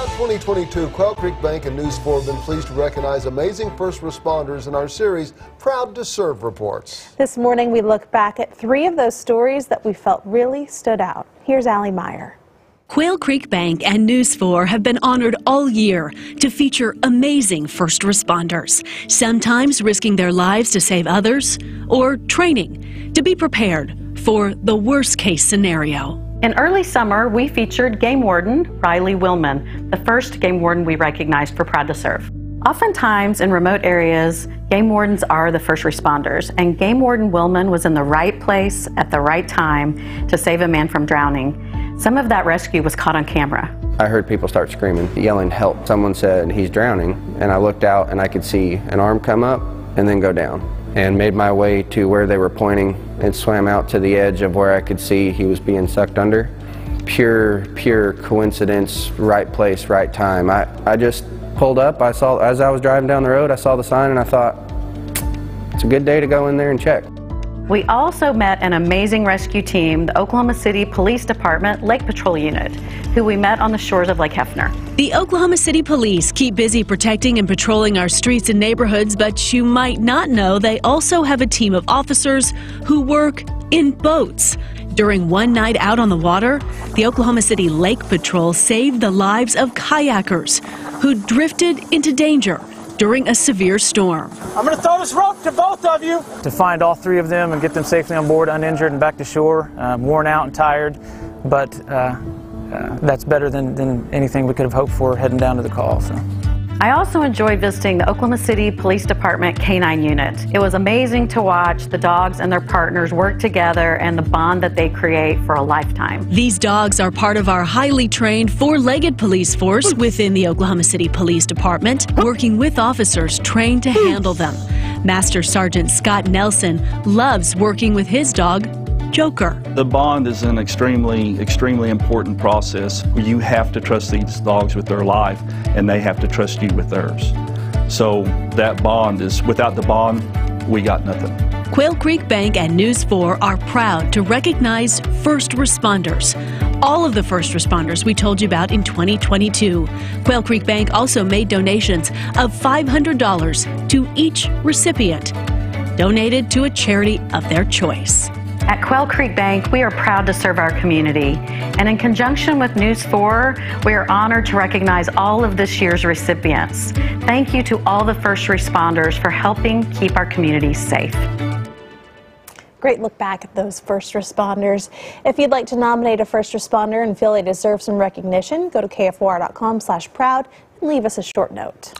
Throughout 2022, Quail Creek Bank and News 4 have been pleased to recognize amazing first responders in our series, Proud to Serve Reports. This morning, we look back at three of those stories that we felt really stood out. Here's Ali Meyer. Quail Creek Bank and News 4 have been honored all year to feature amazing first responders, sometimes risking their lives to save others, or training to be prepared for the worst case scenario. In early summer, we featured Game Warden Riley Willman, the first Game Warden we recognized for Proud to Serve. Oftentimes in remote areas, game wardens are the first responders, and Game Warden Willman was in the right place at the right time to save a man from drowning. Some of that rescue was caught on camera. I heard people start screaming, yelling help. Someone said he's drowning, and I looked out and I could see an arm come up and then go down and made my way to where they were pointing and swam out to the edge of where I could see he was being sucked under. Pure, pure coincidence, right place, right time. I, I just pulled up, I saw, as I was driving down the road, I saw the sign and I thought, it's a good day to go in there and check. We also met an amazing rescue team, the Oklahoma City Police Department Lake Patrol Unit, who we met on the shores of Lake Hefner. The Oklahoma City Police keep busy protecting and patrolling our streets and neighborhoods, but you might not know they also have a team of officers who work in boats. During one night out on the water, the Oklahoma City Lake Patrol saved the lives of kayakers who drifted into danger during a severe storm. I'm going to throw this rope to both of you. To find all three of them and get them safely on board, uninjured, and back to shore, um, worn out and tired, but uh, uh, that's better than, than anything we could have hoped for heading down to the call. So. I also enjoyed visiting the Oklahoma City Police Department K-9 unit. It was amazing to watch the dogs and their partners work together and the bond that they create for a lifetime. These dogs are part of our highly trained four-legged police force within the Oklahoma City Police Department, working with officers trained to handle them. Master Sergeant Scott Nelson loves working with his dog, Joker. The bond is an extremely, extremely important process. You have to trust these dogs with their life, and they have to trust you with theirs. So that bond is, without the bond, we got nothing. Quail Creek Bank and News 4 are proud to recognize first responders. All of the first responders we told you about in 2022. Quail Creek Bank also made donations of $500 to each recipient, donated to a charity of their choice. At Quail Creek Bank, we are proud to serve our community. And in conjunction with News 4, we are honored to recognize all of this year's recipients. Thank you to all the first responders for helping keep our community safe. Great look back at those first responders. If you'd like to nominate a first responder and feel they deserve some recognition, go to kfor.com slash proud and leave us a short note.